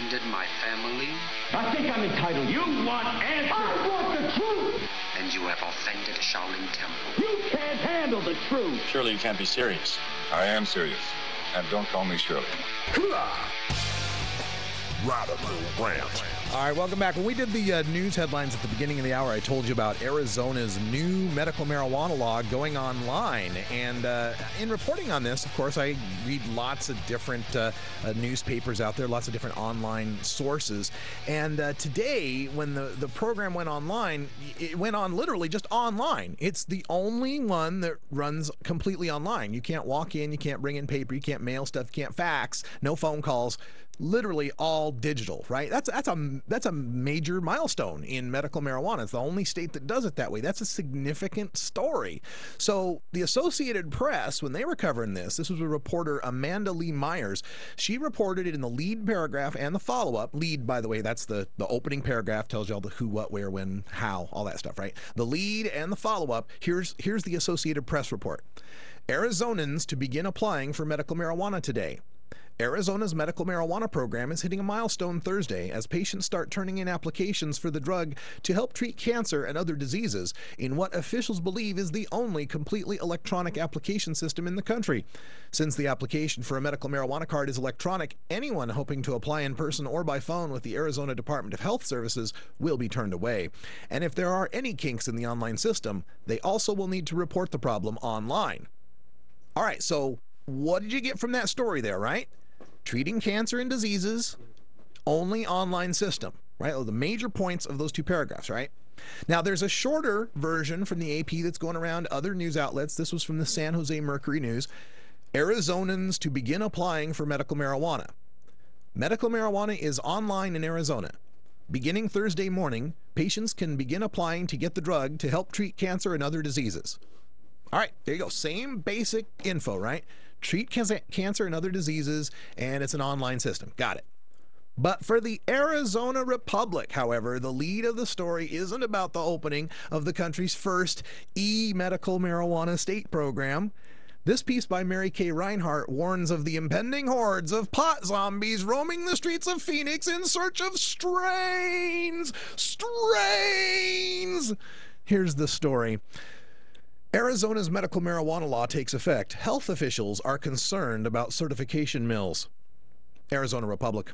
offended my family? I think I'm entitled. You want answers. I want the truth. And you have offended Shaolin Temple. You can't handle the truth. Surely you can't be serious. I am serious. And don't call me Shirley. Radical Rant. All right, welcome back. When we did the uh, news headlines at the beginning of the hour, I told you about Arizona's new medical marijuana law going online. And uh, in reporting on this, of course, I read lots of different uh, uh newspapers out there, lots of different online sources. And uh, today, when the, the program went online, it went on literally just online. It's the only one that runs completely online. You can't walk in, you can't bring in paper, you can't mail stuff, you can't fax, no phone calls literally all digital, right? That's that's a that's a major milestone in medical marijuana. It's the only state that does it that way. That's a significant story. So the Associated Press, when they were covering this, this was a reporter Amanda Lee Myers. She reported it in the lead paragraph and the follow-up. Lead, by the way, that's the the opening paragraph tells you all the who, what, where, when, how, all that stuff, right? The lead and the follow-up. Here's here's the Associated Press report. Arizonans to begin applying for medical marijuana today. Arizona's medical marijuana program is hitting a milestone Thursday as patients start turning in applications for the drug to help treat cancer and other diseases in what officials believe is the only completely electronic application system in the country. Since the application for a medical marijuana card is electronic, anyone hoping to apply in person or by phone with the Arizona Department of Health Services will be turned away. And if there are any kinks in the online system, they also will need to report the problem online. All right, so what did you get from that story there, right? Treating cancer and diseases, only online system, right? The major points of those two paragraphs, right? Now, there's a shorter version from the AP that's going around other news outlets. This was from the San Jose Mercury News. Arizonans to begin applying for medical marijuana. Medical marijuana is online in Arizona. Beginning Thursday morning, patients can begin applying to get the drug to help treat cancer and other diseases. All right, there you go. Same basic info, right? Treat cancer and other diseases, and it's an online system. Got it. But for the Arizona Republic, however, the lead of the story isn't about the opening of the country's first e medical marijuana state program. This piece by Mary Kay Reinhart warns of the impending hordes of pot zombies roaming the streets of Phoenix in search of strains. Strains! Here's the story. Arizona's medical marijuana law takes effect. Health officials are concerned about certification mills. Arizona Republic.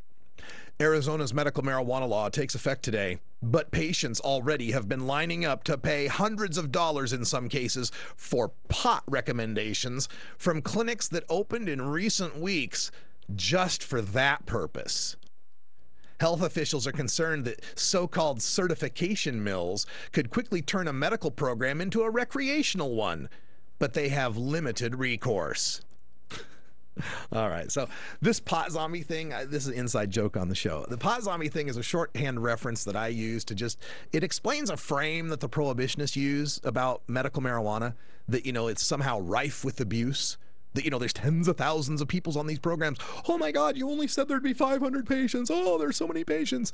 Arizona's medical marijuana law takes effect today, but patients already have been lining up to pay hundreds of dollars in some cases for pot recommendations from clinics that opened in recent weeks just for that purpose. Health officials are concerned that so called certification mills could quickly turn a medical program into a recreational one, but they have limited recourse. All right. So this pot zombie thing, this is an inside joke on the show. The pot zombie thing is a shorthand reference that I use to just it explains a frame that the prohibitionists use about medical marijuana that you know it's somehow rife with abuse that you know there's tens of thousands of peoples on these programs oh my god you only said there'd be 500 patients oh there's so many patients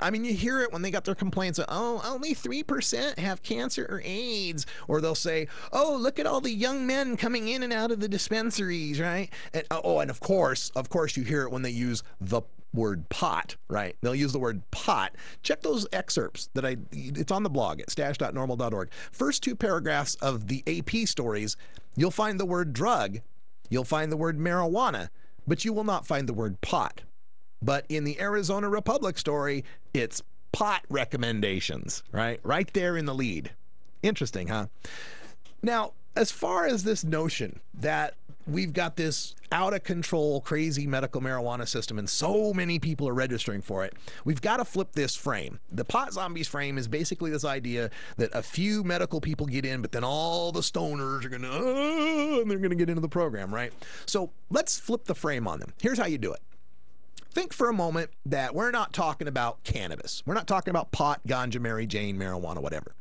i mean you hear it when they got their complaints of, oh only 3% have cancer or aids or they'll say oh look at all the young men coming in and out of the dispensaries right and, uh, oh and of course of course you hear it when they use the word pot, right? They'll use the word pot. Check those excerpts that I, it's on the blog at stash.norml.org. First two paragraphs of the AP stories, you'll find the word drug You'll find the word marijuana, but you will not find the word pot. But in the Arizona Republic story, it's pot recommendations, right? Right there in the lead. Interesting, huh? Now, as far as this notion that we've got this out of control, crazy medical marijuana system, and so many people are registering for it. We've got to flip this frame. The pot zombies frame is basically this idea that a few medical people get in, but then all the stoners are going to, uh, and they're going to get into the program, right? So let's flip the frame on them. Here's how you do it. Think for a moment that we're not talking about cannabis. We're not talking about pot, ganja, Mary Jane, marijuana, whatever.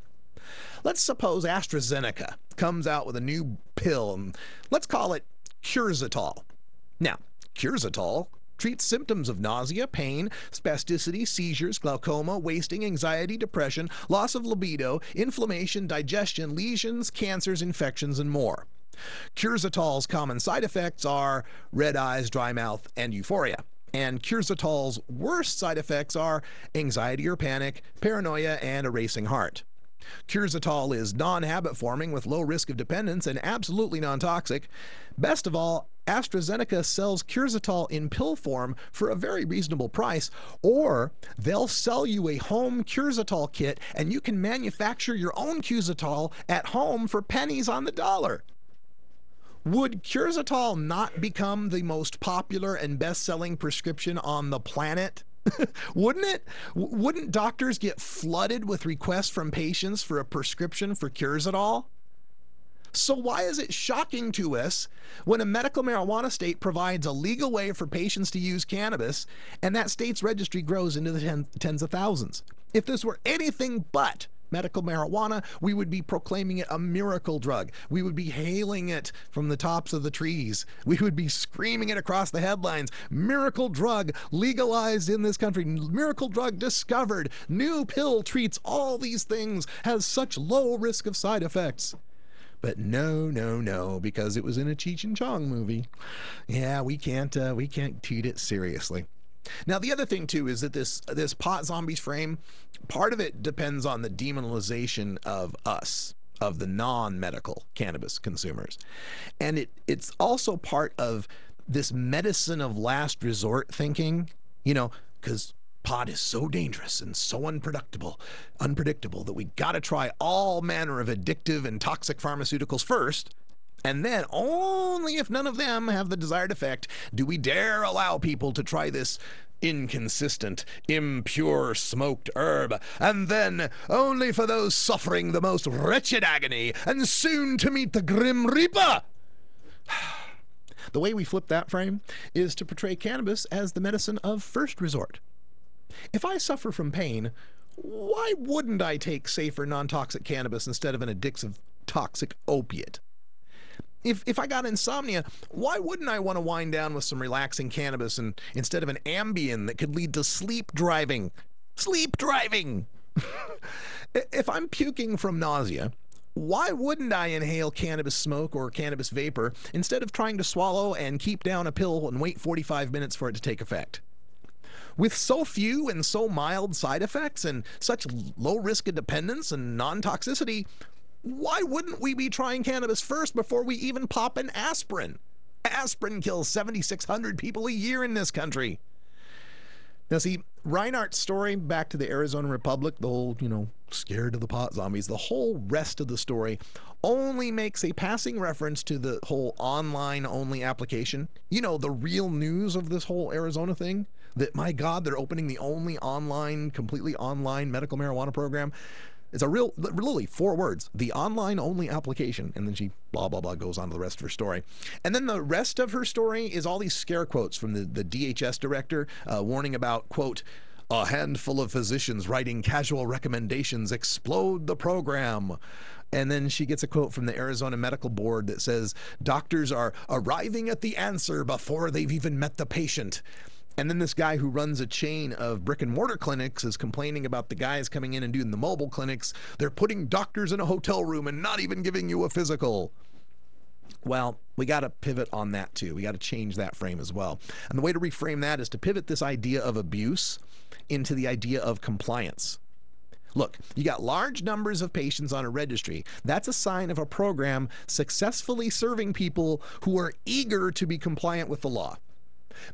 Let's suppose AstraZeneca comes out with a new pill, and let's call it Curezetol. Now, Curezetol treats symptoms of nausea, pain, spasticity, seizures, glaucoma, wasting, anxiety, depression, loss of libido, inflammation, digestion, lesions, cancers, infections, and more. Curezetol's common side effects are red eyes, dry mouth, and euphoria. And Cursitol's worst side effects are anxiety or panic, paranoia, and a racing heart. Cursitol is non habit forming with low risk of dependence and absolutely non toxic. Best of all, AstraZeneca sells Cursitol in pill form for a very reasonable price, or they'll sell you a home Cursitol kit and you can manufacture your own Cursitol at home for pennies on the dollar. Would Cursitol not become the most popular and best selling prescription on the planet? Wouldn't it? W- wouldn't doctors get flooded with requests from patients for a prescription for cures at all? So, why is it shocking to us when a medical marijuana state provides a legal way for patients to use cannabis and that state's registry grows into the ten, tens of thousands? If this were anything but medical marijuana, we would be proclaiming it a miracle drug. We would be hailing it from the tops of the trees. We would be screaming it across the headlines Miracle drug legalized in this country. Miracle drug discovered. New pill treats all these things, has such low risk of side effects. But no, no, no, because it was in a Cheech and Chong movie. Yeah, we can't uh, we can't treat it seriously. Now the other thing too is that this this pot zombies frame, part of it depends on the demonization of us, of the non-medical cannabis consumers, and it it's also part of this medicine of last resort thinking. You know, because pot is so dangerous and so unpredictable, unpredictable that we got to try all manner of addictive and toxic pharmaceuticals first. And then, only if none of them have the desired effect, do we dare allow people to try this inconsistent, impure smoked herb. And then, only for those suffering the most wretched agony, and soon to meet the Grim Reaper. The way we flip that frame is to portray cannabis as the medicine of first resort. If I suffer from pain, why wouldn't I take safer non toxic cannabis instead of an addictive toxic opiate? If, if I got insomnia, why wouldn't I want to wind down with some relaxing cannabis and instead of an Ambien that could lead to sleep driving? Sleep driving! if I'm puking from nausea, why wouldn't I inhale cannabis smoke or cannabis vapor instead of trying to swallow and keep down a pill and wait 45 minutes for it to take effect? With so few and so mild side effects and such low risk of dependence and non toxicity, why wouldn't we be trying cannabis first before we even pop an aspirin? Aspirin kills 7,600 people a year in this country. Now, see, Reinhart's story back to the Arizona Republic, the whole, you know, scared of the pot zombies, the whole rest of the story only makes a passing reference to the whole online only application. You know, the real news of this whole Arizona thing that, my God, they're opening the only online, completely online medical marijuana program. It's a real, literally four words, the online only application. And then she blah, blah, blah goes on to the rest of her story. And then the rest of her story is all these scare quotes from the, the DHS director uh, warning about, quote, a handful of physicians writing casual recommendations explode the program. And then she gets a quote from the Arizona Medical Board that says, Doctors are arriving at the answer before they've even met the patient. And then this guy who runs a chain of brick and mortar clinics is complaining about the guys coming in and doing the mobile clinics. They're putting doctors in a hotel room and not even giving you a physical. Well, we got to pivot on that too. We got to change that frame as well. And the way to reframe that is to pivot this idea of abuse into the idea of compliance. Look, you got large numbers of patients on a registry. That's a sign of a program successfully serving people who are eager to be compliant with the law.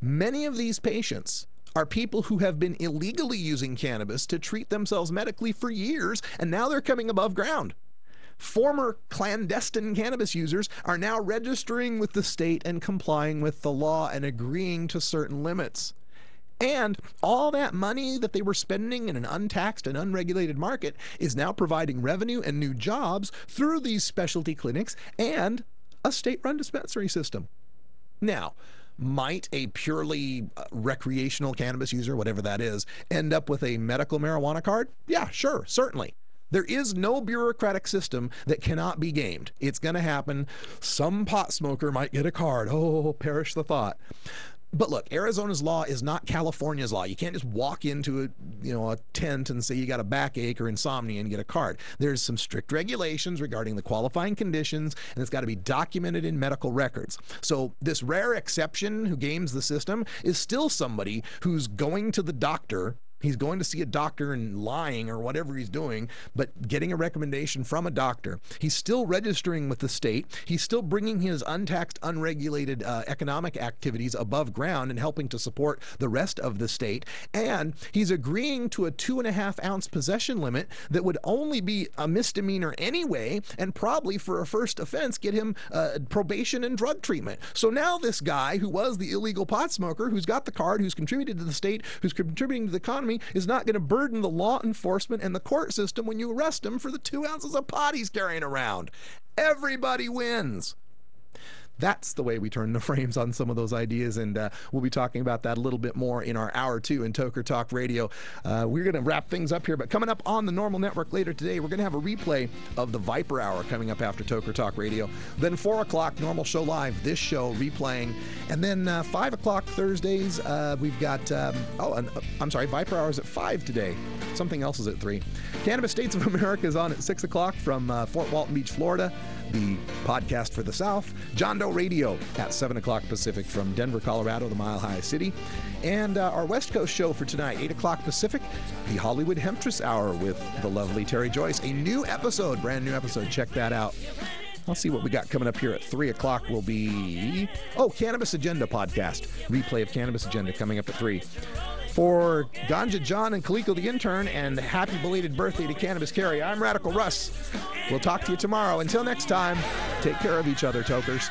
Many of these patients are people who have been illegally using cannabis to treat themselves medically for years, and now they're coming above ground. Former clandestine cannabis users are now registering with the state and complying with the law and agreeing to certain limits. And all that money that they were spending in an untaxed and unregulated market is now providing revenue and new jobs through these specialty clinics and a state run dispensary system. Now, might a purely uh, recreational cannabis user, whatever that is, end up with a medical marijuana card? Yeah, sure, certainly. There is no bureaucratic system that cannot be gamed. It's going to happen. Some pot smoker might get a card. Oh, perish the thought. But look, Arizona's law is not California's law. You can't just walk into a you know a tent and say you got a backache or insomnia and get a card. There's some strict regulations regarding the qualifying conditions, and it's got to be documented in medical records. So this rare exception who games the system is still somebody who's going to the doctor He's going to see a doctor and lying or whatever he's doing, but getting a recommendation from a doctor. He's still registering with the state. He's still bringing his untaxed, unregulated uh, economic activities above ground and helping to support the rest of the state. And he's agreeing to a two and a half ounce possession limit that would only be a misdemeanor anyway, and probably for a first offense get him uh, probation and drug treatment. So now this guy who was the illegal pot smoker, who's got the card, who's contributed to the state, who's contributing to the economy, is not going to burden the law enforcement and the court system when you arrest him for the two ounces of pot he's carrying around. Everybody wins. That's the way we turn the frames on some of those ideas, and uh, we'll be talking about that a little bit more in our hour two in Toker Talk Radio. Uh, we're going to wrap things up here, but coming up on the NORML network later today, we're going to have a replay of the Viper Hour coming up after Toker Talk Radio. Then four o'clock, NORML show live, this show replaying, and then uh, five o'clock Thursdays, uh, we've got um, oh, and, uh, I'm sorry, Viper Hour is at five today. Something else is at three. Cannabis States of America is on at six o'clock from uh, Fort Walton Beach, Florida the podcast for the South, John Doe Radio at 7 o'clock Pacific from Denver, Colorado, the Mile High City. And uh, our West Coast show for tonight, 8 o'clock Pacific, the Hollywood Hemptress Hour with the lovely Terry Joyce. A new episode, brand new episode. Check that out. Let's see what we got coming up here at 3 o'clock will be, oh, Cannabis Agenda podcast. Replay of Cannabis Agenda coming up at 3. For Ganja John and Kaliko the intern, and happy belated birthday to Cannabis Carrie, I'm Radical Russ. We'll talk to you tomorrow. Until next time, take care of each other, tokers.